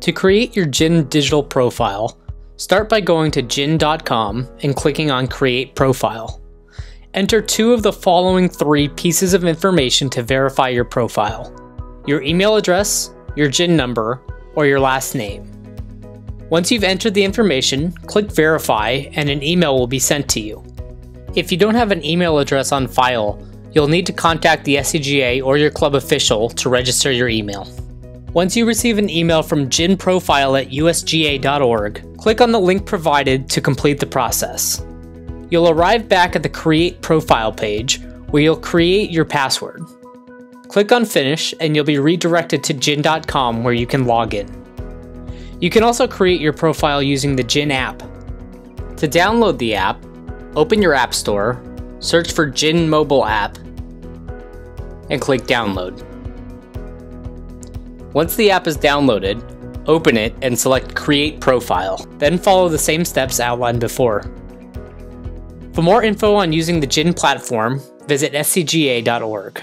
To create your GHIN digital profile, start by going to ghin.com and clicking on Create Profile. Enter two of the following three pieces of information to verify your profile your email address, your GHIN number, or your last name. Once you've entered the information, click Verify and an email will be sent to you. If you don't have an email address on file, you'll need to contact the SCGA or your club official to register your email. Once you receive an email from ghinprofile at usga.org, click on the link provided to complete the process. You'll arrive back at the Create Profile page where you'll create your password. Click on Finish and you'll be redirected to ghin.com where you can log in. You can also create your profile using the GHIN app. To download the app, open your App Store, search for GHIN mobile app, and click Download. Once the app is downloaded, open it and select Create Profile, then follow the same steps outlined before. For more info on using the GHIN platform, visit scga.org.